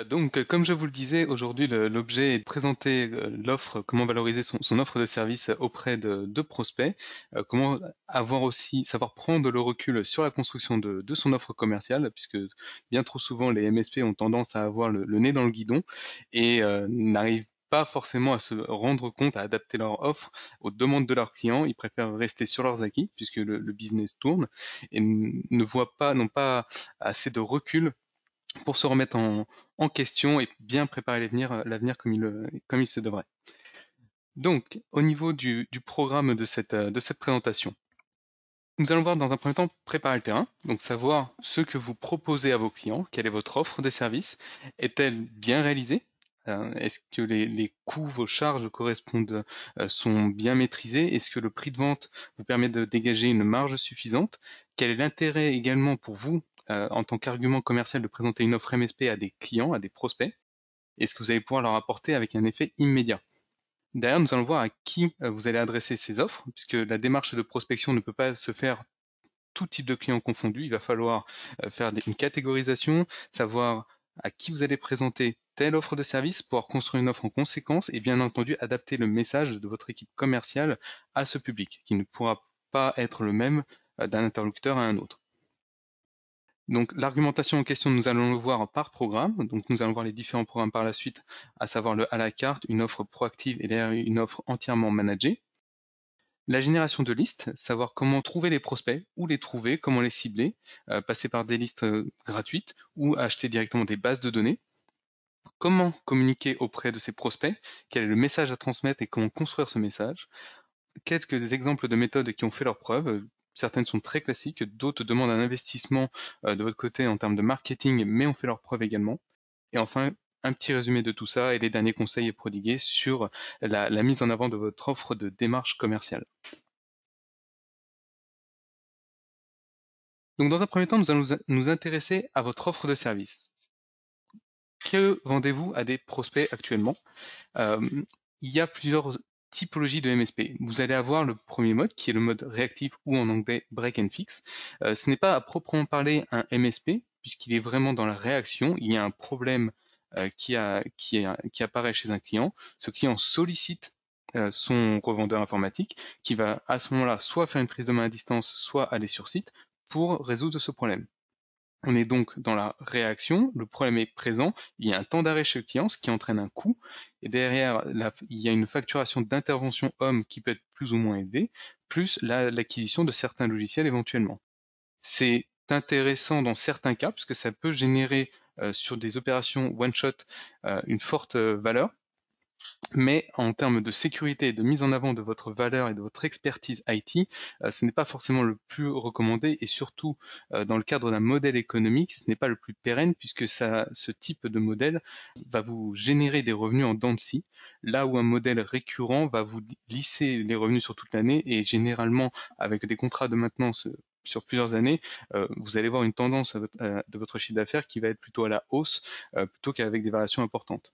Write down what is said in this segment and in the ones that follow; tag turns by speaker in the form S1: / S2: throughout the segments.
S1: Euh, donc, euh, comme je vous le disais, aujourd'hui, l'objet est de présenter euh, l'offre, comment valoriser son, offre de service auprès de, prospects, comment avoir aussi, savoir prendre le recul sur la construction de, son offre commerciale, puisque bien trop souvent, les MSP ont tendance à avoir le, nez dans le guidon et n'arrivent pas forcément à se rendre compte, à adapter leur offre aux demandes de leurs clients. Ils préfèrent rester sur leurs acquis puisque le, le business tourne et ne voient pas, n'ont pas assez de recul pour se remettre en, question et bien préparer l'avenir, l'avenir comme il, comme il se devrait. Donc, au niveau du, programme de cette, de cette présentation, nous allons voir dans un premier temps préparer le terrain, donc savoir ce que vous proposez à vos clients, quelle est votre offre de service, est-elle bien réalisée, euh, est-ce que les, coûts, vos charges correspondent, euh, sont bien maîtrisés? Est-ce que le prix de vente vous permet de dégager une marge suffisante? Quel est l'intérêt également pour vous euh, en tant qu'argument commercial de présenter une offre MSP à des clients, à des prospects, et ce que vous allez pouvoir leur apporter avec un effet immédiat? Derrière, nous allons voir à qui vous allez adresser ces offres, puisque la démarche de prospection ne peut pas se faire tout type de clients confondus. Il va falloir faire une catégorisation, savoir à qui vous allez présenter telle offre de service, pouvoir construire une offre en conséquence et bien entendu adapter le message de votre équipe commerciale à ce public, qui ne pourra pas être le même d'un interlocuteur à un autre. Donc l'argumentation en question, nous allons le voir par programme. Donc nous allons voir les différents programmes par la suite, à savoir le à la carte, une offre proactive et une offre entièrement managée. La génération de listes, savoir comment trouver les prospects, où les trouver, comment les cibler, euh, passer par des listes euh, gratuites ou acheter directement des bases de données. Comment communiquer auprès de ces prospects, quel est le message à transmettre et comment construire ce message. Quelques exemples de méthodes qui ont fait leurs preuves, Certaines sont très classiques, d'autres demandent un investissement euh, de votre côté en termes de marketing, mais ont fait leur preuve également. Et enfin, un petit résumé de tout ça et les derniers conseils prodigués sur la, mise en avant de votre offre de démarche commerciale. Donc dans un premier temps, nous allons nous intéresser à votre offre de service. Que vendez-vous à des prospects actuellement? Il y a plusieurs typologie de MSP. Vous allez avoir le premier mode qui est le mode réactif ou en anglais break and fix. Ce n'est pas à proprement parler un MSP puisqu'il est vraiment dans la réaction. Il y a un problème qui, apparaît chez un client. Ce client sollicite son revendeur informatique qui va à ce moment-là soit faire une prise de main à distance, soit aller sur site pour résoudre ce problème. On est donc dans la réaction, le problème est présent, il y a un temps d'arrêt chez le client, ce qui entraîne un coût, et derrière, il y a une facturation d'intervention homme qui peut être plus ou moins élevée, plus l'acquisition de certains logiciels éventuellement. C'est intéressant dans certains cas, puisque ça peut générer euh, sur des opérations one-shot euh, une forte euh, valeur, mais en termes de sécurité et de mise en avant de votre valeur et de votre expertise IT, euh, ce n'est pas forcément le plus recommandé et surtout euh, dans le cadre d'un modèle économique, ce n'est pas le plus pérenne puisque ce type de modèle va vous générer des revenus en dents de scie, là où un modèle récurrent va vous lisser les revenus sur toute l'année et généralement avec des contrats de maintenance sur plusieurs années, euh, vous allez voir une tendance de votre chiffre d'affaires qui va être plutôt à la hausse plutôt qu'avec des variations importantes.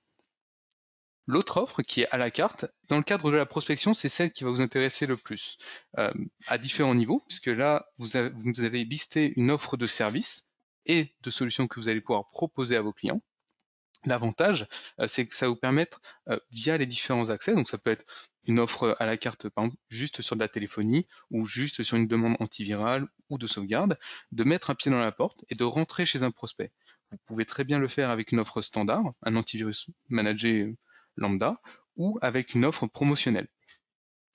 S1: L'autre offre qui est à la carte, dans le cadre de la prospection, c'est celle qui va vous intéresser le plus, euh, à différents niveaux, puisque là, vous avez, vous avez listé une offre de service et de solutions que vous allez pouvoir proposer à vos clients. L'avantage, euh, c'est que ça va vous permettre, euh, via les différents accès, donc ça peut être une offre à la carte, juste sur de la téléphonie ou juste sur une demande antivirale ou de sauvegarde, de mettre un pied dans la porte et de rentrer chez un prospect. Vous pouvez très bien le faire avec une offre standard, un antivirus managé lambda ou avec une offre promotionnelle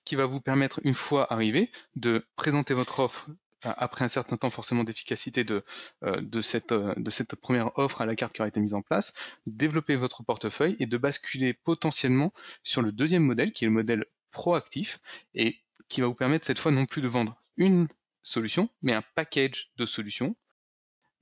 S1: qui va vous permettre, une fois arrivé, de présenter votre offre euh, après un certain temps forcément d'efficacité de, euh, de, cette, euh, de cette première offre à la carte qui aura été mise en place, développer votre portefeuille et de basculer potentiellement sur le deuxième modèle qui est le modèle proactif et qui va vous permettre cette fois non plus de vendre une solution, mais un package de solutions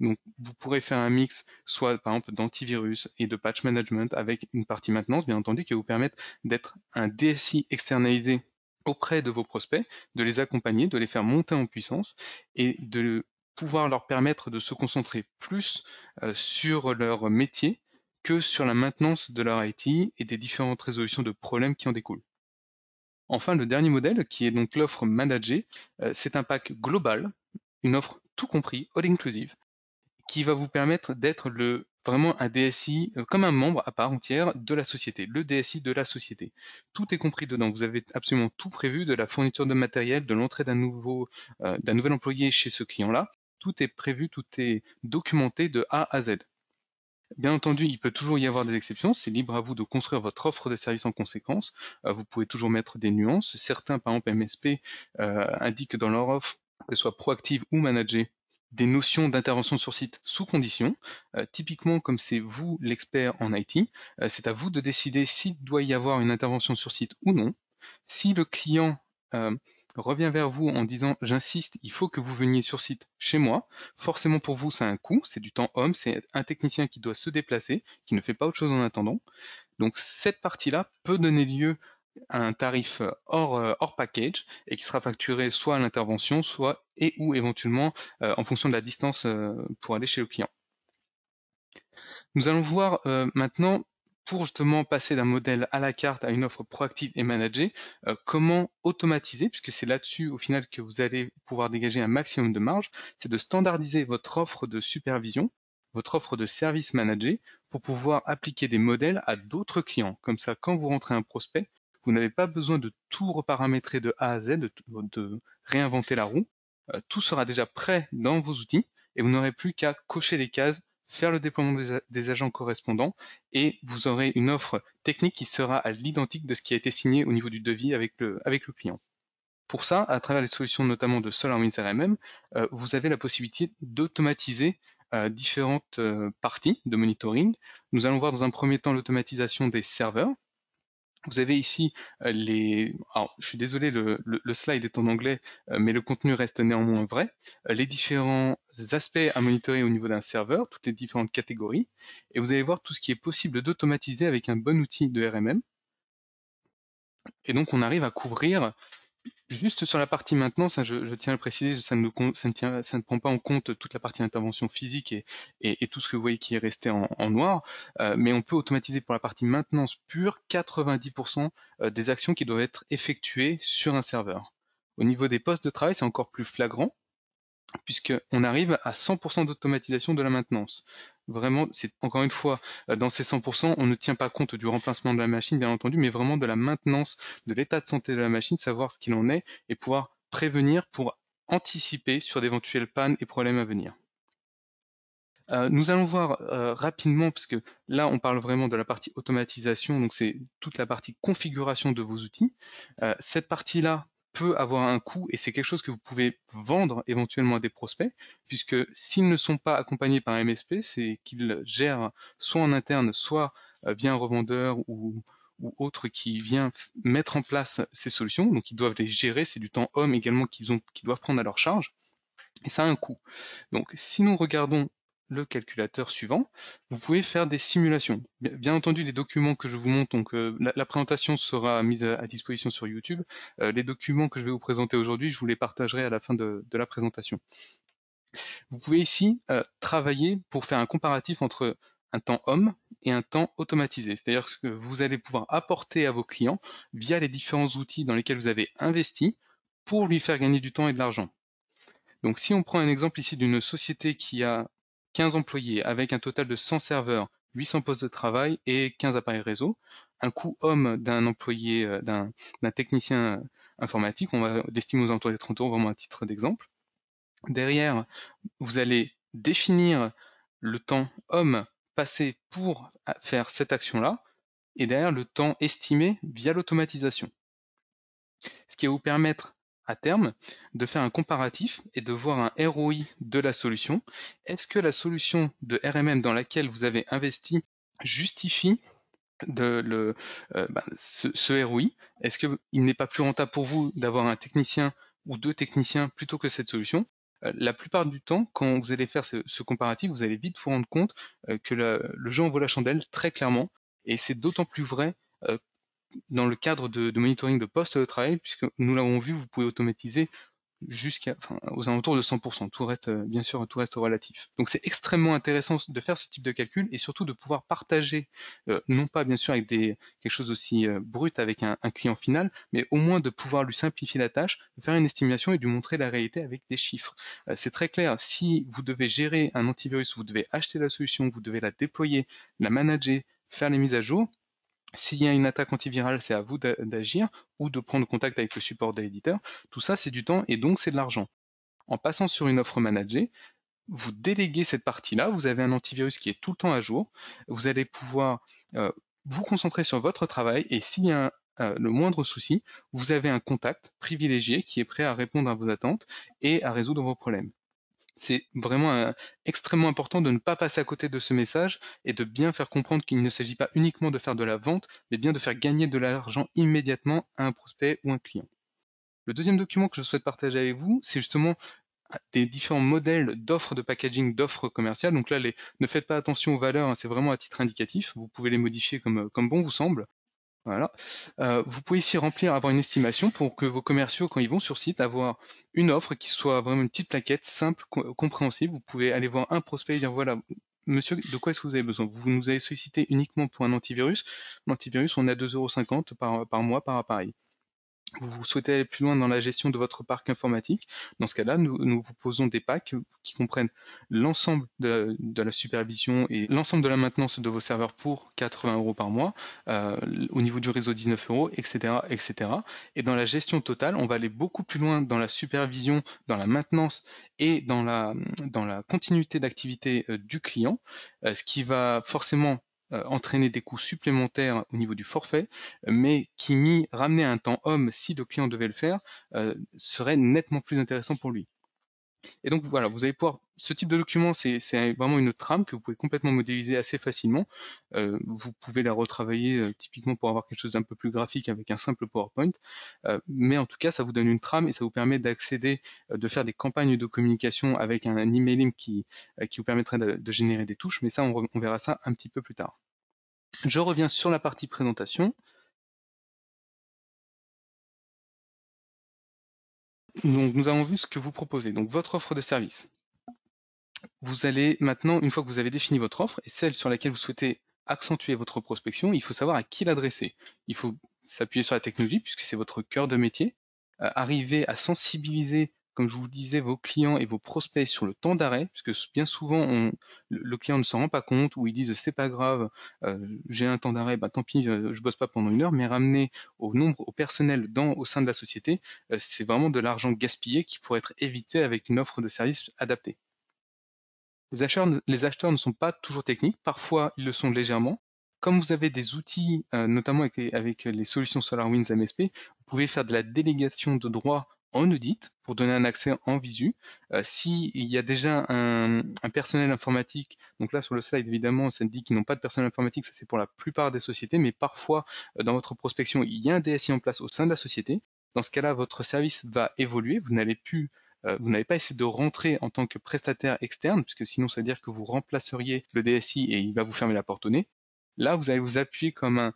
S1: donc, vous pourrez faire un mix, soit par exemple d'antivirus et de patch management avec une partie maintenance, bien entendu, qui va vous permettre d'être un DSI externalisé auprès de vos prospects, de les accompagner, de les faire monter en puissance et de pouvoir leur permettre de se concentrer plus euh, sur leur métier que sur la maintenance de leur IT et des différentes résolutions de problèmes qui en découlent. Enfin, le dernier modèle, qui est donc l'offre managée, euh, c'est un pack global, une offre tout compris, all inclusive, qui va vous permettre d'être le vraiment un DSI euh, comme un membre à part entière de la société, le DSI de la société. Tout est compris dedans. Vous avez absolument tout prévu de la fourniture de matériel, de l'entrée d'un nouveau, euh, d'un nouvel employé chez ce client-là. Tout est prévu, tout est documenté de A à Z. Bien entendu, il peut toujours y avoir des exceptions. C'est libre à vous de construire votre offre de service en conséquence. Euh, vous pouvez toujours mettre des nuances. Certains, par exemple MSP, indiquent dans leur offre, que soit proactive ou managée, des notions d'intervention sur site sous condition. Euh, typiquement, comme c'est vous l'expert en IT, euh, c'est à vous de décider s'il doit y avoir une intervention sur site ou non. Si le client euh, revient vers vous en disant j'insiste, il faut que vous veniez sur site chez moi, forcément pour vous c'est un coût, c'est du temps homme, c'est un technicien qui doit se déplacer, qui ne fait pas autre chose en attendant. Donc cette partie-là peut donner lieu un tarif euh, hors, euh, hors package et qui sera facturé soit à l'intervention, soit et ou éventuellement euh, en fonction de la distance pour aller chez le client. Nous allons voir maintenant, pour justement passer d'un modèle à la carte à une offre proactive et managée, comment automatiser, puisque c'est là-dessus au final que vous allez pouvoir dégager un maximum de marge, c'est de standardiser votre offre de supervision votre offre de service managé pour pouvoir appliquer des modèles à d'autres clients. Comme ça, quand vous rentrez un prospect, vous n'avez pas besoin de tout reparamétrer de A à Z, de, réinventer la roue. Euh, tout sera déjà prêt dans vos outils et vous n'aurez plus qu'à cocher les cases, faire le déploiement des, agents correspondants et vous aurez une offre technique qui sera à l'identique de ce qui a été signé au niveau du devis avec le, avec le client. Pour ça, à travers les solutions notamment de SolarWinds RMM, euh, vous avez la possibilité d'automatiser euh, différentes parties de monitoring. Nous allons voir dans un premier temps l'automatisation des serveurs, vous avez ici euh, les... Alors, je suis désolé, le, slide est en anglais, euh, mais le contenu reste néanmoins vrai. Euh, les différents aspects à monitorer au niveau d'un serveur, toutes les différentes catégories. Et vous allez voir tout ce qui est possible d'automatiser avec un bon outil de RMM. Et donc, on arrive à couvrir Juste sur la partie maintenance, hein, je, tiens à le préciser, ça ne, prend pas en compte toute la partie intervention physique et, tout ce que vous voyez qui est resté en, noir, euh, mais on peut automatiser pour la partie maintenance pure 90% euh, des actions qui doivent être effectuées sur un serveur. Au niveau des postes de travail, c'est encore plus flagrant, puisqu'on arrive à 100% d'automatisation de la maintenance. Vraiment, c'est encore une fois, euh, dans ces 100%, on ne tient pas compte du remplacement de la machine, bien entendu, mais vraiment de la maintenance de l'état de santé de la machine, savoir ce qu'il en est et pouvoir prévenir pour anticiper sur d'éventuelles pannes et problèmes à venir. Euh, nous allons voir euh, rapidement, parce que là on parle vraiment de la partie automatisation, donc c'est toute la partie configuration de vos outils. cette partie-là, peut avoir un coût et c'est quelque chose que vous pouvez vendre éventuellement à des prospects, puisque s'ils ne sont pas accompagnés par un MSP, c'est qu'ils gèrent soit en interne, soit euh, via un revendeur ou, ou autre qui vient mettre en place ces solutions. Donc ils doivent les gérer, c'est du temps homme également qu'ils ont, qu'ils doivent prendre à leur charge. Et ça a un coût. Donc si nous regardons le calculateur suivant, vous pouvez faire des simulations. Bien, entendu, les documents que je vous montre, donc euh, la, présentation sera mise à, disposition sur YouTube. Euh, les documents que je vais vous présenter aujourd'hui, je vous les partagerai à la fin de, la présentation. Vous pouvez ici euh, travailler pour faire un comparatif entre un temps homme et un temps automatisé. C'est-à-dire que vous allez pouvoir apporter à vos clients via les différents outils dans lesquels vous avez investi pour lui faire gagner du temps et de l'argent. Donc si on prend un exemple ici d'une société qui a 15 employés avec un total de 100 serveurs, 800 postes de travail et 15 appareils réseau. Un coût homme d'un employé, euh, d'un technicien informatique, on va l'estimer aux alentours des 30 euros, vraiment à titre d'exemple. Derrière, vous allez définir le temps homme passé pour faire cette action-là, et derrière le temps estimé via l'automatisation. Ce qui va vous permettre à terme de faire un comparatif et de voir un ROI de la solution. Est-ce que la solution de RMM dans laquelle vous avez investi justifie euh, bah, ce, ROI Est-ce qu'il n'est pas plus rentable pour vous d'avoir un technicien ou deux techniciens plutôt que cette solution? Euh, la plupart du temps, quand vous allez faire ce, comparatif, vous allez vite vous rendre compte euh, que le jeu en vaut la chandelle très clairement, et c'est d'autant plus vrai dans le cadre de, monitoring de poste de travail, puisque nous l'avons vu, vous pouvez automatiser jusqu'à enfin, aux alentours de 100%. Tout reste euh, bien sûr tout reste relatif. Donc c'est extrêmement intéressant de faire ce type de calcul et surtout de pouvoir partager, euh, non pas bien sûr avec des quelque chose aussi euh, brut avec un, client final, mais au moins de pouvoir lui simplifier la tâche, de faire une estimation et de lui montrer la réalité avec des chiffres. c'est très clair. Si vous devez gérer un antivirus, vous devez acheter la solution, vous devez la déployer, la manager, faire les mises à jour s'il y a une attaque antivirale, c'est à vous d'agir ou de prendre contact avec le support de l'éditeur. Tout ça, c'est du temps et donc c'est de l'argent. En passant sur une offre managée, vous déléguez cette partie-là, vous avez un antivirus qui est tout le temps à jour, vous allez pouvoir euh, vous concentrer sur votre travail et s'il y a euh, le moindre souci, vous avez un contact privilégié qui est prêt à répondre à vos attentes et à résoudre vos problèmes c'est vraiment euh, extrêmement important de ne pas passer à côté de ce message et de bien faire comprendre qu'il ne s'agit pas uniquement de faire de la vente, mais bien de faire gagner de l'argent immédiatement à un prospect ou un client. Le deuxième document que je souhaite partager avec vous, c'est justement euh, des différents modèles d'offres de packaging, d'offres commerciales. Donc là, ne faites pas attention aux valeurs, hein, c'est vraiment à titre indicatif. Vous pouvez les modifier comme, euh, comme bon vous semble. Voilà. Euh, vous pouvez ici remplir, avoir une estimation pour que vos commerciaux, quand ils vont sur site, avoir une offre qui soit vraiment une petite plaquette simple, compréhensible. Vous pouvez aller voir un prospect et dire voilà, monsieur, de quoi est-ce que vous avez besoin? Vous nous avez sollicité uniquement pour un antivirus. L'antivirus, on est à 2,50€ par, par mois par appareil vous souhaitez aller plus loin dans la gestion de votre parc informatique, dans ce cas-là, nous, nous proposons des packs qui comprennent l'ensemble de, la supervision et l'ensemble de la maintenance de vos serveurs pour 80 euros par mois, euh, au niveau du réseau 19 euros, etc., etc. Et dans la gestion totale, on va aller beaucoup plus loin dans la supervision, dans la maintenance et dans la, dans la continuité d'activité euh, du client, euh, ce qui va forcément euh, entraîner des coûts supplémentaires au niveau du forfait, mais qui mis un temps homme si le client devait le faire euh, serait nettement plus intéressant pour lui. Et donc voilà, vous allez pouvoir, ce type de document, c'est vraiment une trame que vous pouvez complètement modéliser assez facilement. Euh, vous pouvez la retravailler typiquement pour avoir quelque chose d'un peu plus graphique avec un simple PowerPoint. mais en tout cas, ça vous donne une trame et ça vous permet d'accéder, de faire des campagnes de communication avec un, emailing qui, qui vous permettrait de, générer des touches. Mais ça, on verra ça un petit peu plus tard. Je reviens sur la partie présentation. Donc, nous avons vu ce que vous proposez, donc votre offre de service. Vous allez maintenant, une fois que vous avez défini votre offre et celle sur laquelle vous souhaitez accentuer votre prospection, il faut savoir à qui l'adresser. Il faut s'appuyer sur la technologie puisque c'est votre cœur de métier, euh, arriver à sensibiliser comme je vous disais, vos clients et vos prospects sur le temps d'arrêt, puisque bien souvent le client ne s'en rend pas compte, ou ils disent c'est pas grave, euh, j'ai un temps d'arrêt, bah tant pis, euh, je bosse pas pendant une heure, mais ramener au nombre, au personnel dans, au sein de la société, euh, c'est vraiment de l'argent gaspillé qui pourrait être évité avec une offre de service adaptée. Les acheteurs, ne sont pas toujours techniques, parfois ils le sont légèrement, comme vous avez des outils, notamment avec les, solutions SolarWinds MSP, vous pouvez faire de la délégation de droits en audit pour donner un accès en visu. Euh, S'il y a déjà un, personnel informatique, donc là sur le slide évidemment ça dit qu'ils n'ont pas de personnel informatique, ça c'est pour la plupart des sociétés, mais parfois euh, dans votre prospection il y a un DSI en place au sein de la société. Dans ce cas-là, votre service va évoluer, vous n'allez plus euh, vous n'allez pas essayer de rentrer en tant que prestataire externe, puisque sinon ça veut dire que vous remplaceriez le DSI et il va vous fermer la porte au nez. Là, vous allez vous appuyer comme un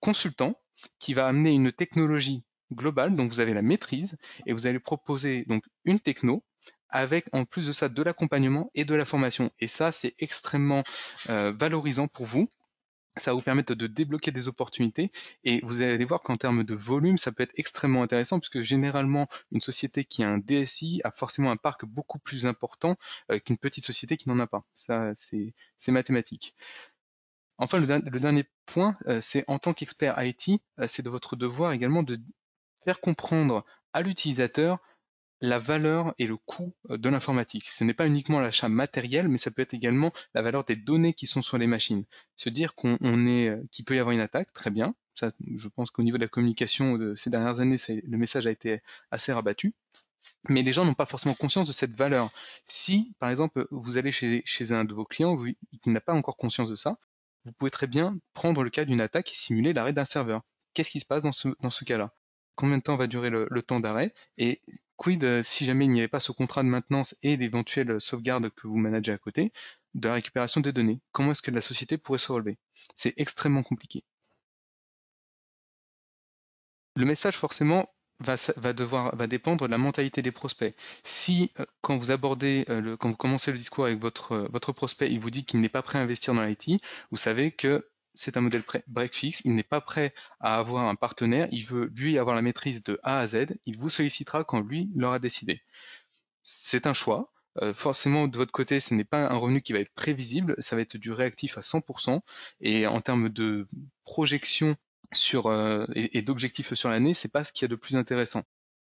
S1: consultant qui va amener une technologie global, donc vous avez la maîtrise et vous allez proposer donc une techno avec en plus de ça de l'accompagnement et de la formation. Et ça, c'est extrêmement euh, valorisant pour vous. Ça va vous permettre de débloquer des opportunités et vous allez voir qu'en termes de volume, ça peut être extrêmement intéressant puisque généralement, une société qui a un DSI a forcément un parc beaucoup plus important euh, qu'une petite société qui n'en a pas. Ça, c'est mathématique. Enfin, le, dernier point, euh, c'est en tant qu'expert IT, c'est de votre devoir également de faire comprendre à l'utilisateur la valeur et le coût euh, de l'informatique. Ce n'est pas uniquement l'achat matériel, mais ça peut être également la valeur des données qui sont sur les machines. Se dire qu'on est, euh, qu'il peut y avoir une attaque, très bien. Ça, je pense qu'au niveau de la communication de ces dernières années, le message a été assez rabattu. Mais les gens n'ont pas forcément conscience de cette valeur. Si, par exemple, vous allez chez, un de vos clients qui n'a pas encore conscience de ça, vous pouvez très bien prendre le cas d'une attaque et simuler l'arrêt d'un serveur. Qu'est-ce qui se passe dans ce, dans ce cas-là? Combien de temps va durer le, temps d'arrêt et quid euh, si jamais il n'y avait pas ce contrat de maintenance et l'éventuelle sauvegarde que vous managez à côté de la récupération des données? Comment est-ce que la société pourrait se relever? C'est extrêmement compliqué. Le message forcément va, va, devoir, va dépendre de la mentalité des prospects. Si, euh, quand vous abordez, euh, quand vous commencez le discours avec votre, votre prospect, il vous dit qu'il n'est pas prêt à investir dans l'IT, vous savez que c'est un modèle break fix, il n'est pas prêt à avoir un partenaire, il veut lui avoir la maîtrise de A à Z, il vous sollicitera quand lui l'aura décidé. C'est un choix, forcément de votre côté ce n'est pas un revenu qui va être prévisible, ça va être du réactif à 100%, et en termes de projection sur euh, et, d'objectifs sur l'année, c'est pas ce qu'il y a de plus intéressant.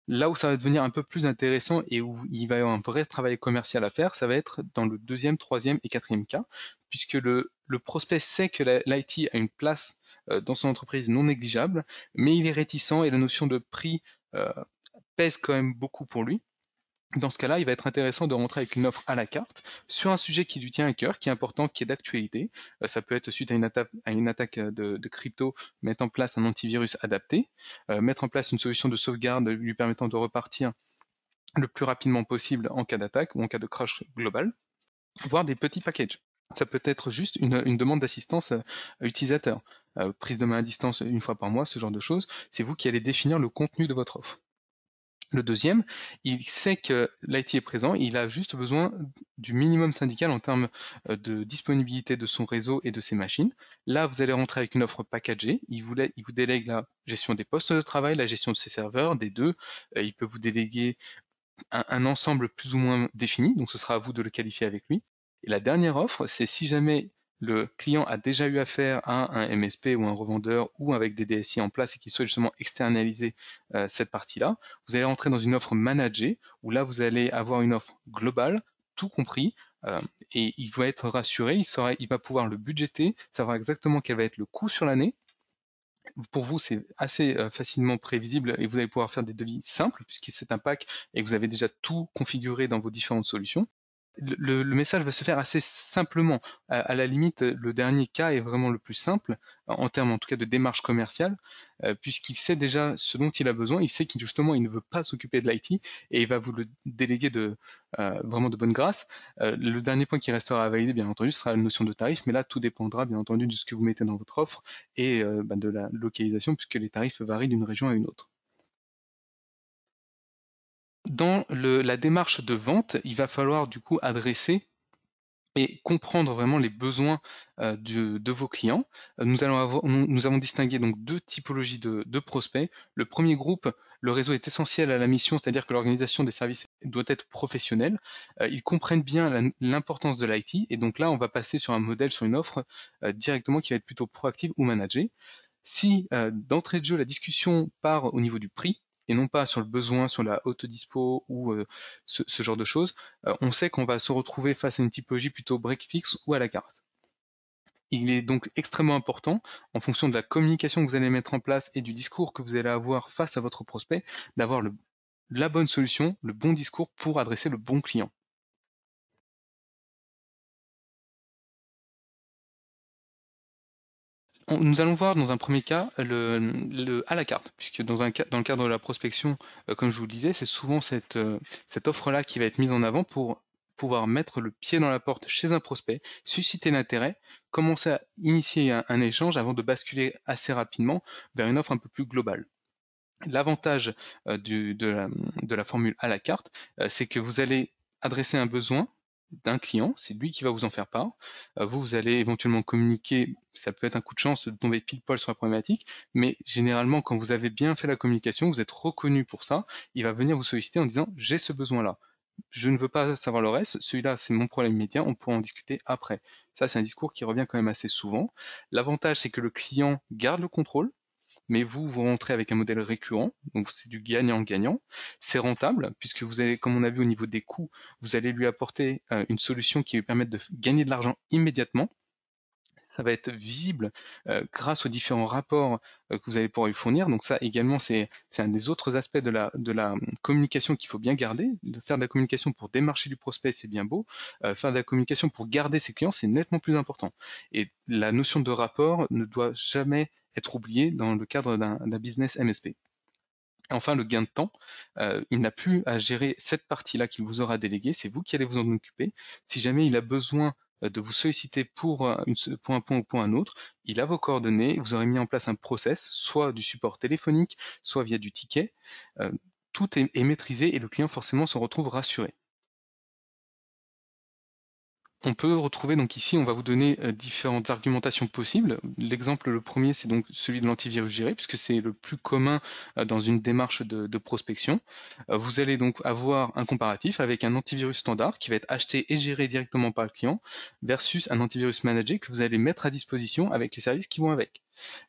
S1: Là où ça va devenir un peu plus intéressant et où il va y avoir un vrai travail commercial à faire, ça va être dans le deuxième, troisième et quatrième cas, puisque le, prospect sait que l'IT a une place euh, dans son entreprise non négligeable, mais il est réticent et la notion de prix euh, pèse quand même beaucoup pour lui. Dans ce cas-là, il va être intéressant de rentrer avec une offre à la carte sur un sujet qui lui tient à cœur, qui est important, qui est d'actualité. Euh, ça peut être suite à une, attaque, de, crypto, mettre en place un antivirus adapté, euh, mettre en place une solution de sauvegarde lui permettant de repartir le plus rapidement possible en cas d'attaque ou en cas de crash global, voire des petits packages. Ça peut être juste une, demande d'assistance euh, utilisateur, prise de main à distance une fois par mois, ce genre de choses. C'est vous qui allez définir le contenu de votre offre. Le deuxième, il sait que l'IT est présent, il a juste besoin du minimum syndical en termes euh, de disponibilité de son réseau et de ses machines. Là, vous allez rentrer avec une offre packagée. Il vous, délègue la gestion des postes de travail, la gestion de ses serveurs, des deux. Euh, il peut vous déléguer un, un ensemble plus ou moins défini, donc ce sera à vous de le qualifier avec lui. Et la dernière offre, c'est si jamais le client a déjà eu affaire à un MSP ou un revendeur ou avec des DSI en place et qui souhaite justement externaliser euh, cette partie-là, vous allez rentrer dans une offre managée où là vous allez avoir une offre globale, tout compris, euh, et il va être rassuré, il, il va pouvoir le budgéter, savoir exactement quel va être le coût sur l'année. Pour vous, c'est assez euh, facilement prévisible et vous allez pouvoir faire des devis simples puisque c'est un pack et que vous avez déjà tout configuré dans vos différentes solutions le, message va se faire assez simplement. À, la limite, le dernier cas est vraiment le plus simple, en termes en tout cas de démarche commerciale, euh, puisqu'il sait déjà ce dont il a besoin, il sait qu'il justement il ne veut pas s'occuper de l'IT et il va vous le déléguer de euh, vraiment de bonne grâce. Euh, le dernier point qui restera à valider, bien entendu, sera la notion de tarif, mais là tout dépendra bien entendu de ce que vous mettez dans votre offre et bah, de la localisation, puisque les tarifs varient d'une région à une autre dans la démarche de vente, il va falloir du coup adresser et comprendre vraiment les besoins euh, de, vos clients. Euh, nous, allons nous, avons distingué donc deux typologies de, prospects. Le premier groupe, le réseau est essentiel à la mission, c'est-à-dire que l'organisation des services doit être professionnelle. Euh, ils comprennent bien l'importance de l'IT et donc là, on va passer sur un modèle, sur une offre directement qui va être plutôt proactive ou managée. Si d'entrée de jeu, la discussion part au niveau du prix, et non pas sur le besoin, sur la haute dispo ou euh, ce, genre de choses, euh, on sait qu'on va se retrouver face à une typologie plutôt break fix ou à la carte. Il est donc extrêmement important, en fonction de la communication que vous allez mettre en place et du discours que vous allez avoir face à votre prospect, d'avoir la bonne solution, le bon discours pour adresser le bon client. Nous allons voir dans un premier cas le, à la carte, puisque dans, le cadre de la prospection, euh, comme je vous le disais, c'est souvent cette, euh, cette offre-là qui va être mise en avant pour pouvoir mettre le pied dans la porte chez un prospect, susciter l'intérêt, commencer à initier un, échange avant de basculer assez rapidement vers une offre un peu plus globale. L'avantage euh, de, la, formule à la carte, c'est que vous allez adresser un besoin d'un client, c'est lui qui va vous en faire part. Euh, vous, vous allez éventuellement communiquer, ça peut être un coup de chance de tomber pile poil sur la problématique, mais généralement quand vous avez bien fait la communication, vous êtes reconnu pour ça, il va venir vous solliciter en disant j'ai ce besoin-là. Je ne veux pas savoir le reste, celui-là c'est mon problème immédiat, on pourra en discuter après. Ça c'est un discours qui revient quand même assez souvent. L'avantage c'est que le client garde le contrôle, mais vous, vous rentrez avec un modèle récurrent, donc c'est du gagnant-gagnant. C'est rentable, puisque vous allez, comme on a vu au niveau des coûts, vous allez lui apporter euh, une solution qui lui permette de gagner de l'argent immédiatement. Ça va être visible euh, grâce aux différents rapports euh, que vous allez pouvoir lui fournir. Donc ça également, c'est un des autres aspects de la, de la communication qu'il faut bien garder. De faire de la communication pour démarcher du prospect, c'est bien beau. faire de la communication pour garder ses clients, c'est nettement plus important. Et la notion de rapport ne doit jamais oublié dans le cadre d'un business MSP. enfin, le gain de temps, euh, il n'a plus à gérer cette partie-là qu'il vous aura déléguée, c'est vous qui allez vous en occuper. Si jamais il a besoin de vous solliciter pour, un point ou pour un autre, il a vos coordonnées, vous aurez mis en place un process, soit du support téléphonique, soit via du ticket. tout est maîtrisé et le client forcément se retrouve rassuré. On peut retrouver donc ici, on va vous donner euh, différentes argumentations possibles. L'exemple le premier, c'est donc celui de l'antivirus géré, puisque c'est le plus commun euh, dans une démarche de, prospection. Euh, vous allez donc avoir un comparatif avec un antivirus standard qui va être acheté et géré directement par le client, versus un antivirus managé que vous allez mettre à disposition avec les services qui vont avec.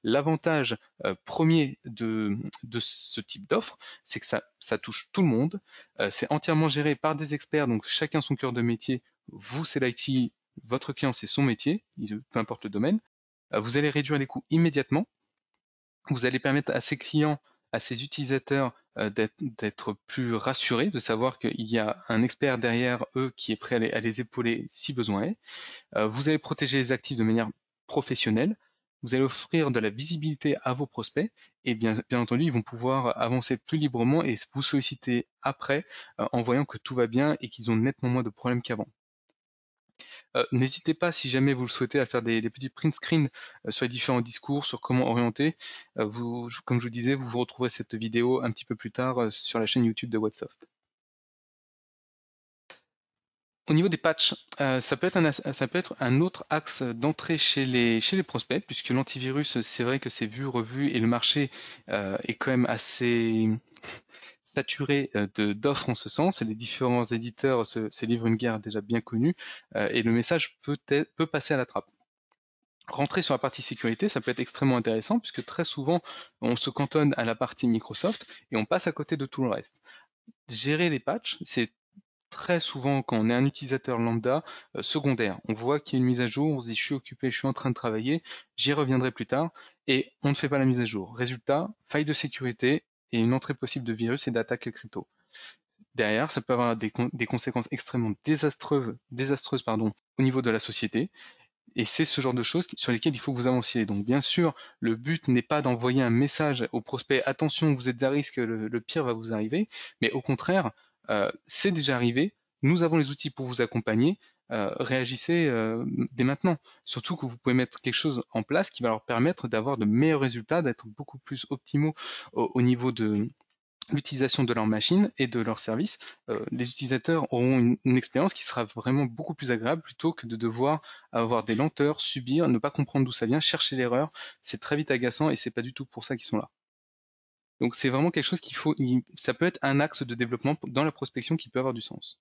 S1: L'avantage premier de, ce type d'offre, c'est que ça, ça, touche tout le monde. c'est entièrement géré par des experts, donc chacun son cœur de métier vous c'est l'IT, votre client c'est son métier, peu importe le domaine, euh, vous allez réduire les coûts immédiatement, vous allez permettre à ces clients, à ces utilisateurs euh, d'être plus rassurés, de savoir qu'il y a un expert derrière eux qui est prêt à les, épauler si besoin est. Euh, vous allez protéger les actifs de manière professionnelle, vous allez offrir de la visibilité à vos prospects et bien, bien entendu ils vont pouvoir avancer plus librement et vous solliciter après en voyant que tout va bien et qu'ils ont nettement moins de problèmes qu'avant. Euh, n'hésitez pas, si jamais vous le souhaitez, à faire des, petits print screens euh, sur les différents discours, sur comment orienter. Euh, comme je vous disais, vous, vous retrouverez cette vidéo un petit peu plus tard sur la chaîne YouTube de Whatsoft. Au niveau des patchs, ça, peut être un, autre axe d'entrée chez les, chez les prospects, puisque l'antivirus, c'est vrai que c'est vu, revu, et le marché est quand même assez saturé euh, d'offres en ce sens et les différents éditeurs se, livrent une guerre déjà bien connue euh, et le message peut, peut passer à la trappe. Rentrer sur la partie sécurité, ça peut être extrêmement intéressant puisque très souvent on se cantonne à la partie Microsoft et on passe à côté de tout le reste. Gérer les patchs, c'est très souvent quand on est un utilisateur lambda euh, secondaire. On voit qu'il y a une mise à jour, on se dit je suis occupé, je suis en train de travailler, j'y reviendrai plus tard et on ne fait pas la mise à jour. Résultat, faille de sécurité, et une entrée possible de virus et d'attaques crypto. Derrière, ça peut avoir des, conséquences extrêmement désastreuses, désastreuses pardon, au niveau de la société. Et c'est ce genre de choses sur lesquelles il faut que vous avanciez. Donc bien sûr, le but n'est pas d'envoyer un message au prospect, attention, vous êtes à risque, le, pire va vous arriver, mais au contraire, euh, c'est déjà arrivé, nous avons les outils pour vous accompagner, euh, réagissez euh, dès maintenant. Surtout que vous pouvez mettre quelque chose en place qui va leur permettre d'avoir de meilleurs résultats, d'être beaucoup plus optimaux au, niveau de l'utilisation de leur machine et de leur service. Euh, les utilisateurs auront une, expérience qui sera vraiment beaucoup plus agréable plutôt que de devoir avoir des lenteurs, subir, ne pas comprendre d'où ça vient, chercher l'erreur. C'est très vite agaçant et c'est pas du tout pour ça qu'ils sont là. Donc c'est vraiment quelque chose qu'il faut, ça peut être un axe de développement dans la prospection qui peut avoir du sens.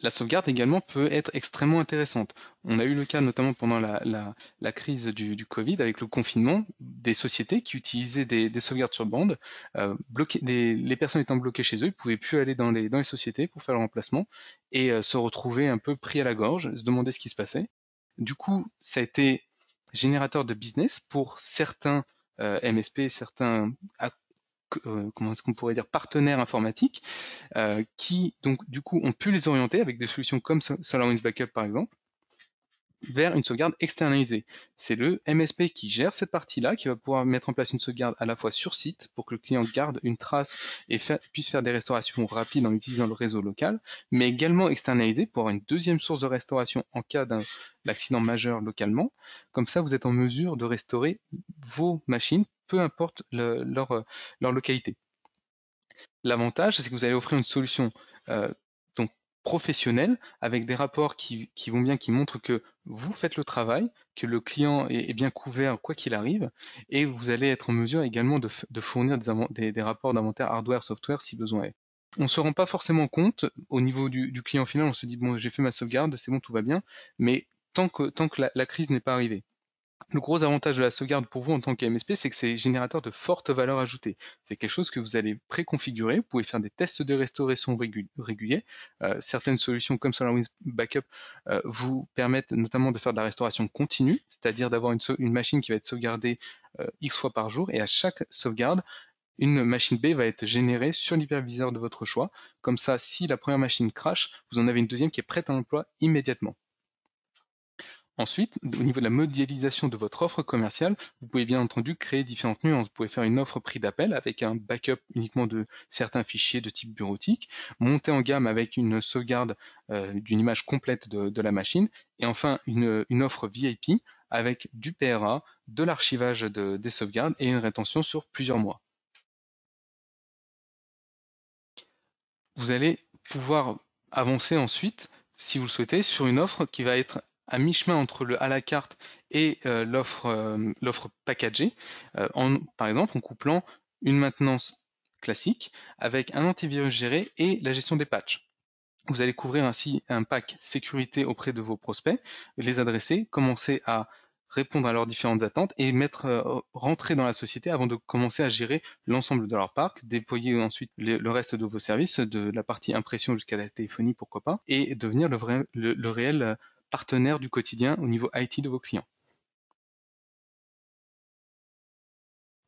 S1: La sauvegarde également peut être extrêmement intéressante. On a eu le cas notamment pendant la, crise du, Covid avec le confinement, des sociétés qui utilisaient des, sauvegardes sur bande. Euh, les, personnes étant bloquées chez eux, ils ne pouvaient plus aller dans les, sociétés pour faire le remplacement et euh, se retrouver un peu pris à la gorge, se demander ce qui se passait. Du coup, ça a été générateur de business pour certains euh, MSP, certains euh, comment est-ce qu'on pourrait dire partenaires informatiques euh, qui donc du coup ont pu les orienter avec des solutions comme SolarWinds Backup par exemple vers une sauvegarde externalisée. C'est le MSP qui gère cette partie-là, qui va pouvoir mettre en place une sauvegarde à la fois sur site pour que le client garde une trace et puisse faire des restaurations rapides en utilisant le réseau local, mais également externalisé pour avoir une deuxième source de restauration en cas d'un accident majeur localement. Comme ça, vous êtes en mesure de restaurer vos machines, peu importe leur, localité. L'avantage, c'est que vous allez offrir une solution euh, professionnel avec des rapports qui, vont bien, qui montrent que vous faites le travail, que le client est, bien couvert quoi qu'il arrive, et vous allez être en mesure également de, fournir des, rapports d'inventaire hardware, software si besoin est. On ne se rend pas forcément compte au niveau du, client final, on se dit bon j'ai fait ma sauvegarde, c'est bon, tout va bien, mais tant que, tant que la crise n'est pas arrivée. Le gros avantage de la sauvegarde pour vous en tant qu'MSP, c'est que c'est générateur de forte valeur ajoutée. C'est quelque chose que vous allez préconfigurer. Vous pouvez faire des tests de restauration réguliers. Euh, certaines solutions comme SolarWinds Backup euh, vous permettent notamment de faire de la restauration continue, c'est-à-dire d'avoir une, machine qui va être sauvegardée euh, X fois par jour et à chaque sauvegarde, une machine B va être générée sur l'hyperviseur de votre choix. Comme ça, si la première machine crash, vous en avez une deuxième qui est prête à l'emploi immédiatement. Ensuite, au niveau de la modélisation de votre offre commerciale, vous pouvez bien entendu créer différentes nuances. Vous pouvez faire une offre prix d'appel avec un backup uniquement de certains fichiers de type bureautique, monter en gamme avec une sauvegarde euh, d'une image complète de, la machine, et enfin une, offre VIP avec du PRA, de l'archivage des sauvegardes et une rétention sur plusieurs mois. Vous allez pouvoir avancer ensuite, si vous le souhaitez, sur une offre qui va être à mi-chemin entre le à la carte et euh, l'offre euh, l'offre packagée, euh, en, par exemple en couplant une maintenance classique avec un antivirus géré et la gestion des patchs. Vous allez couvrir ainsi un pack sécurité auprès de vos prospects, les adresser, commencer à répondre à leurs différentes attentes et mettre euh, rentrer dans la société avant de commencer à gérer l'ensemble de leur parc, déployer ensuite le, reste de vos services, de la partie impression jusqu'à la téléphonie, pourquoi pas, et devenir le, vrai, le, réel partenaire du quotidien au niveau IT de vos clients.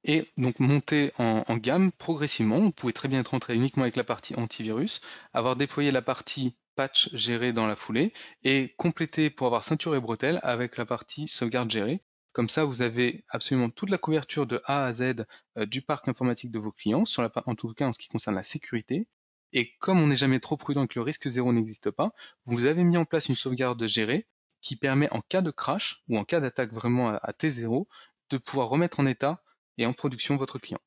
S1: et donc monter en, gamme progressivement. Vous pouvez très bien être rentré uniquement avec la partie antivirus, avoir déployé la partie patch géré dans la foulée et compléter pour avoir ceinture et bretelles avec la partie sauvegarde gérée. Comme ça, vous avez absolument toute la couverture de A à Z euh, du parc informatique de vos clients, en tout cas en ce qui concerne la sécurité. Et comme on n'est jamais trop prudent et que le risque zéro n'existe pas, vous avez mis en place une sauvegarde gérée qui permet en cas de crash ou en cas d'attaque vraiment à T0 de pouvoir remettre en état et en production votre client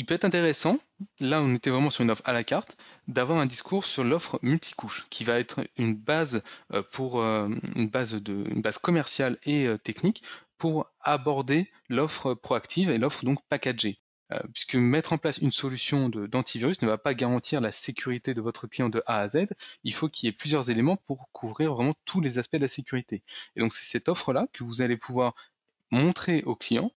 S1: il peut être intéressant, là on était vraiment sur une offre à la carte, d'avoir un discours sur l'offre multicouche, qui va être une base euh, pour euh, une base de une base commerciale et euh, technique pour aborder l'offre proactive et l'offre donc packagée. Puisque mettre en place une solution d'antivirus ne va pas garantir la sécurité de votre client de A à Z, il faut qu'il y ait plusieurs éléments pour couvrir vraiment tous les aspects de la sécurité. Et donc c'est cette offre-là que vous allez pouvoir montrer au client,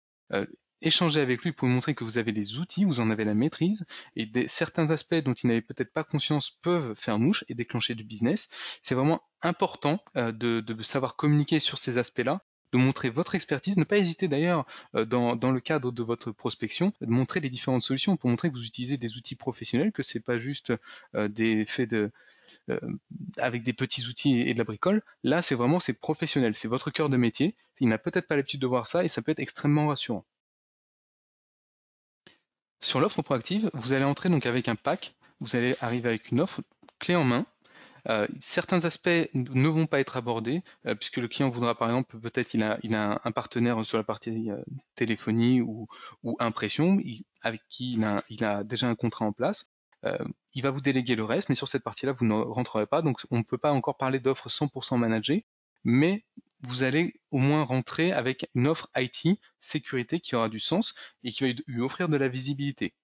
S1: échanger avec lui pour lui montrer que vous avez les outils, vous en avez la maîtrise, et des, certains aspects dont il n'avait peut-être pas conscience peuvent faire mouche et déclencher du business. C'est vraiment important euh, de, savoir communiquer sur ces aspects-là, de montrer votre expertise, ne pas hésiter d'ailleurs euh, dans, le cadre de votre prospection, de montrer les différentes solutions pour montrer que vous utilisez des outils professionnels, que c'est pas juste euh, des faits de avec des petits outils et, de la bricole. Là, c'est vraiment c'est professionnel, c'est votre cœur de métier. Il n'a peut-être pas l'habitude de voir ça et ça peut être extrêmement rassurant. Sur l'offre proactive, vous allez entrer donc avec un pack, vous allez arriver avec une offre clé en main. Euh, certains aspects ne vont pas être abordés, euh, puisque le client voudra par exemple, peut-être il a, un partenaire sur la partie euh, téléphonie ou, impression, avec qui il a, il a, déjà un contrat en place. il va vous déléguer le reste, mais sur cette partie-là, vous ne rentrerez pas, donc on ne peut pas encore parler d'offre 100% managée, mais vous allez au moins rentrer avec une offre IT sécurité qui aura du sens et qui va lui offrir de la visibilité.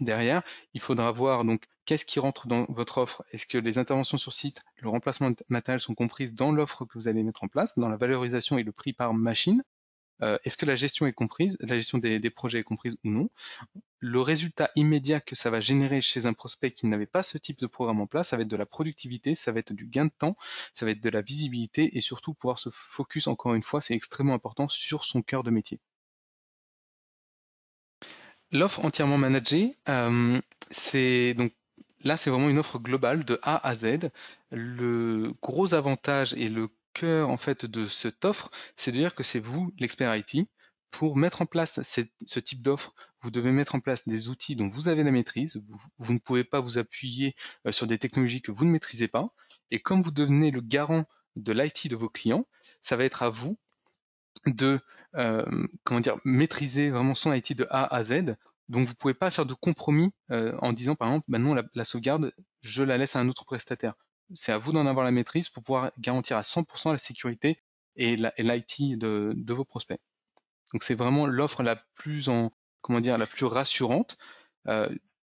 S1: Derrière, il faudra voir donc qu'est-ce qui rentre dans votre offre? Est-ce que les interventions sur site, le remplacement matériel sont comprises dans l'offre que vous allez mettre en place, dans la valorisation et le prix par machine? Euh, Est-ce que la gestion est comprise, la gestion des, projets est comprise ou non? Le résultat immédiat que ça va générer chez un prospect qui n'avait pas ce type de programme en place, ça va être de la productivité, ça va être du gain de temps, ça va être de la visibilité et surtout pouvoir se focus, encore une fois, c'est extrêmement important, sur son cœur de métier. L'offre entièrement managée, euh, c'est donc là c'est vraiment une offre globale de A à Z. Le gros avantage et le cœur en fait de cette offre, c'est de dire que c'est vous l'expert IT. Pour mettre en place ce type d'offre, vous devez mettre en place des outils dont vous avez la maîtrise. Vous, ne pouvez pas vous appuyer euh, sur des technologies que vous ne maîtrisez pas. Et comme vous devenez le garant de l'IT de vos clients, ça va être à vous de euh, comment dire maîtriser vraiment son IT de A à Z. Donc vous pouvez pas faire de compromis euh, en disant par exemple, bah la, sauvegarde, je la laisse à un autre prestataire c'est à vous d'en avoir la maîtrise pour pouvoir garantir à 100% la sécurité et l'IT de, vos prospects. Donc c'est vraiment l'offre la plus en comment dire la plus rassurante. Euh,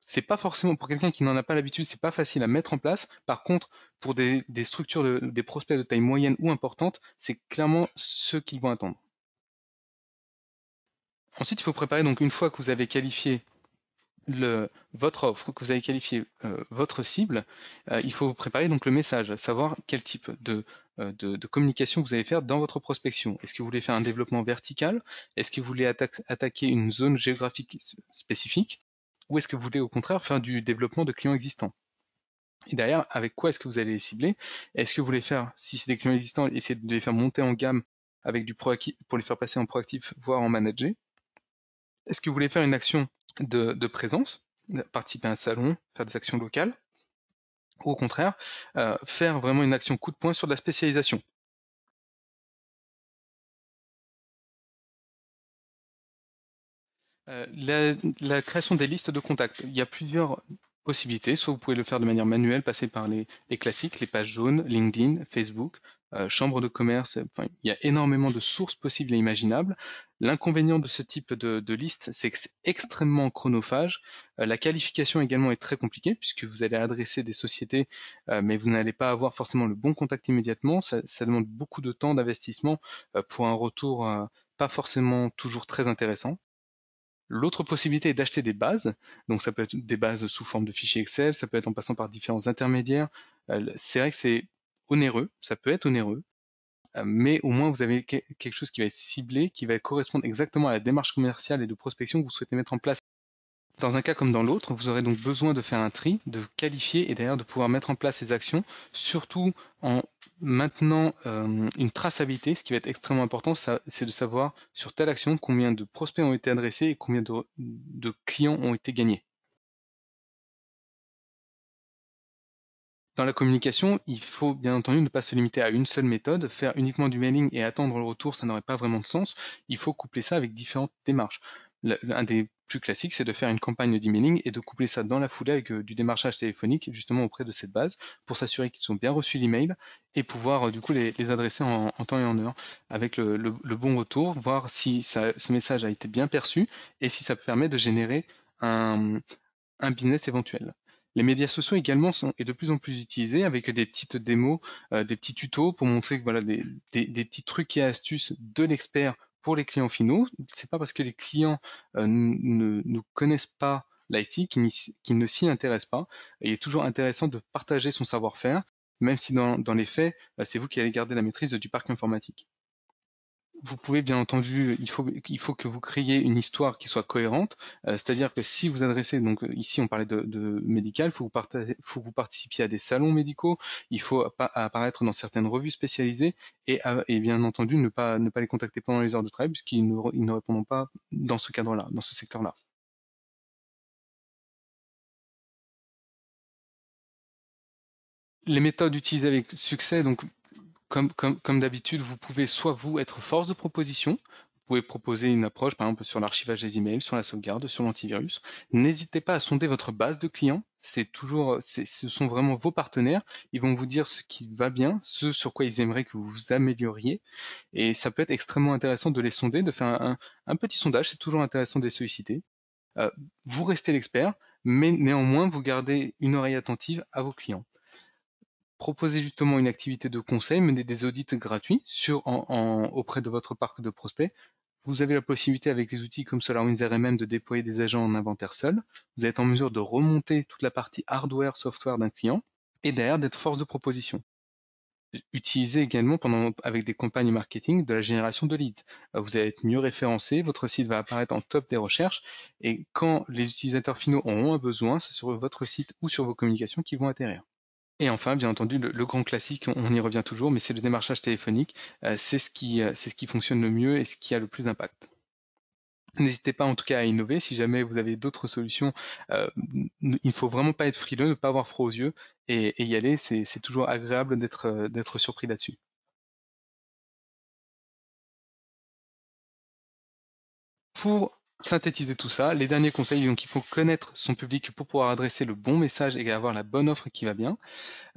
S1: c'est pas forcément pour quelqu'un qui n'en a pas l'habitude, c'est pas facile à mettre en place. Par contre, pour des, des structures de, des prospects de taille moyenne ou importante, c'est clairement ce qu'ils vont attendre. Ensuite, il faut préparer donc une fois que vous avez qualifié votre offre, que vous avez qualifié euh, votre cible, euh, il faut préparer donc le message, savoir quel type euh, de, communication vous allez faire dans votre prospection. Est-ce que vous voulez faire un développement vertical? Est-ce que vous voulez attaquer une zone géographique spécifique? Ou est-ce que vous voulez au contraire faire du développement de clients existants? Et derrière, avec quoi est-ce que vous allez les cibler? Est-ce que vous voulez faire, si c'est des clients existants, essayer de les faire monter en gamme avec du proactif pour les faire passer en proactif, voire en manager? Est-ce que vous voulez faire une action de, présence, participer à un salon, faire des actions locales? Ou au contraire, euh, faire vraiment une action coup de poing sur de la spécialisation? Euh, la, la, création des listes de contacts. Il y a plusieurs possibilités. Soit vous pouvez le faire de manière manuelle, passer par les, classiques, les pages jaunes, LinkedIn, Facebook, euh, chambre de commerce. Enfin, il y a énormément de sources possibles et imaginables. L'inconvénient de ce type de, liste, c'est que c'est extrêmement chronophage. Euh, la qualification également est très compliquée puisque vous allez adresser des sociétés, euh, mais vous n'allez pas avoir forcément le bon contact immédiatement. Ça, ça demande beaucoup de temps d'investissement pour un retour pas forcément toujours très intéressant. L'autre possibilité est d'acheter des bases, donc ça peut être des bases sous forme de fichiers Excel, ça peut être en passant par différents intermédiaires. Euh, c'est vrai que c'est onéreux, ça peut être onéreux, euh, mais au moins vous avez quelque chose qui va être ciblé, qui va correspondre exactement à la démarche commerciale et de prospection que vous souhaitez mettre en place. Dans un cas comme dans l'autre, vous aurez donc besoin de faire un tri, de qualifier et d'ailleurs de pouvoir mettre en place ces actions, surtout en maintenant euh, une traçabilité. Ce qui va être extrêmement important, c'est de savoir sur telle action combien de prospects ont été adressés et combien de, clients ont été gagnés. Dans la communication, il faut bien entendu ne pas se limiter à une seule méthode. Faire uniquement du mailing et attendre le retour, ça n'aurait pas vraiment de sens. Il faut coupler ça avec différentes démarches un des plus classiques, c'est de faire une campagne d'emailing et de coupler ça dans la foulée avec euh, du démarchage téléphonique justement auprès de cette base pour s'assurer qu'ils ont bien reçu l'email et pouvoir euh, du coup les, adresser en, temps et en heure avec le, bon retour, voir si ce message a été bien perçu et si ça permet de générer un, business éventuel. Les médias sociaux également sont et de plus en plus utilisés avec des petites démos, euh, des petits tutos pour montrer voilà des, des petits trucs et astuces de l'expert pour les clients finaux. C'est pas parce que les clients euh, ne, connaissent pas l'IT qu'ils ne s'y intéressent pas. il est toujours intéressant de partager son savoir-faire, même si dans, les faits, euh, c'est vous qui allez garder la maîtrise du parc informatique vous pouvez bien entendu, il faut, il faut que vous créiez une histoire qui soit cohérente, euh, c'est-à-dire que si vous adressez, donc ici on parlait de, médical, il faut, faut que vous participiez à des salons médicaux, il faut apparaître dans certaines revues spécialisées et, et, bien entendu ne pas, ne pas les contacter pendant les heures de travail puisqu'ils ne, ils ne répondront pas dans ce cadre-là, dans ce secteur-là. Les méthodes utilisées avec succès, donc comme, d'habitude, vous pouvez soit vous être force de proposition, vous pouvez proposer une approche, par exemple sur l'archivage des emails, sur la sauvegarde, sur l'antivirus. N'hésitez pas à sonder votre base de clients. C'est toujours, ce sont vraiment vos partenaires. Ils vont vous dire ce qui va bien, ce sur quoi ils aimeraient que vous vous amélioriez. Et ça peut être extrêmement intéressant de les sonder, de faire un, petit sondage. C'est toujours intéressant de les solliciter. Euh, vous restez l'expert, mais néanmoins vous gardez une oreille attentive à vos clients proposer justement une activité de conseil, mener des audits gratuits sur, auprès de votre parc de prospects. Vous avez la possibilité avec les outils comme SolarWinds RMM de déployer des agents en inventaire seul. Vous êtes en mesure de remonter toute la partie hardware, software d'un client et derrière d'être force de proposition. Utilisez également pendant, avec des campagnes marketing de la génération de leads. Vous allez être mieux référencé, votre site va apparaître en top des recherches et quand les utilisateurs finaux auront un besoin, c'est sur votre site ou sur vos communications qu'ils vont atterrir. Et enfin, bien entendu, le, grand classique, on, y revient toujours, mais c'est le démarchage téléphonique. Euh, c'est ce qui, euh, c'est ce qui fonctionne le mieux et ce qui a le plus d'impact. N'hésitez pas en tout cas à innover. Si jamais vous avez d'autres solutions, euh, il faut vraiment pas être frileux, ne pas avoir froid aux yeux et, y aller. C'est toujours agréable d'être d'être surpris là-dessus. Pour synthétiser tout ça, les derniers conseils, donc il faut connaître son public pour pouvoir adresser le bon message et avoir la bonne offre qui va bien.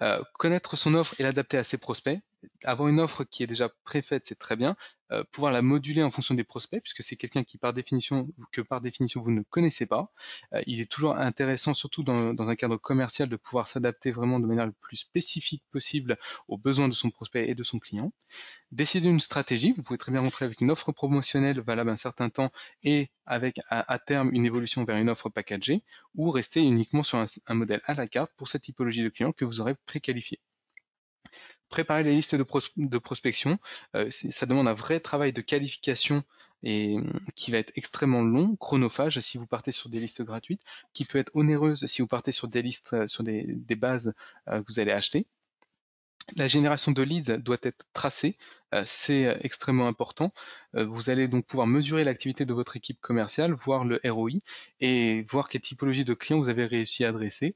S1: Euh, connaître son offre et l'adapter à ses prospects. Avoir une offre qui est déjà préfaite, c'est très bien. Euh, pouvoir la moduler en fonction des prospects, puisque c'est quelqu'un qui par définition que par définition vous ne connaissez pas. Euh, il est toujours intéressant, surtout dans, un cadre commercial, de pouvoir s'adapter vraiment de manière le plus spécifique possible aux besoins de son prospect et de son client. Décider une stratégie, vous pouvez très bien rentrer avec une offre promotionnelle valable un certain temps et avec à, terme une évolution vers une offre packagée, ou rester uniquement sur un, un modèle à la carte pour cette typologie de client que vous aurez préqualifié. Préparer les listes de, prospection, euh, ça demande un vrai travail de qualification et qui va être extrêmement long, chronophage si vous partez sur des listes gratuites, qui peut être onéreuse si vous partez sur des listes, sur des, bases que vous allez acheter. La génération de leads doit être tracée, euh, c'est euh, extrêmement important. Euh, vous allez donc pouvoir mesurer l'activité de votre équipe commerciale, voir le ROI et voir quelle typologie de clients vous avez réussi à adresser.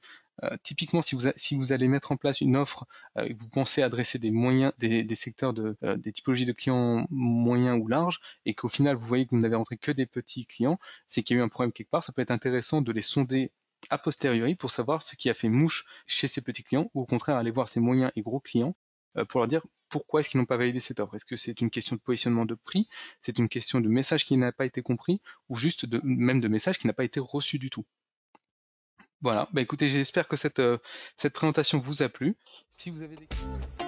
S1: typiquement, si vous, allez mettre en place une offre et vous pensez adresser des moyens, des, secteurs de, des typologies de clients moyens ou larges, et qu'au final vous voyez que vous n'avez rentré que des petits clients, c'est qu'il y a eu un problème quelque part. Ça peut être intéressant de les sonder a posteriori pour savoir ce qui a fait mouche chez ces petits clients ou au contraire aller voir ces moyens et gros clients euh, pour leur dire pourquoi est-ce qu'ils n'ont pas validé cette offre. Est-ce que c'est une question de positionnement de prix C'est une question de message qui n'a pas été compris ou juste même de message qui n'a pas été reçu du tout. Voilà, bah écoutez, j'espère que cette, euh, cette présentation vous a plu. Si vous avez des questions...